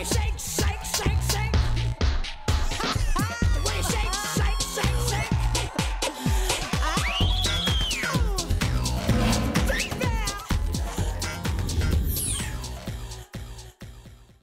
Hey,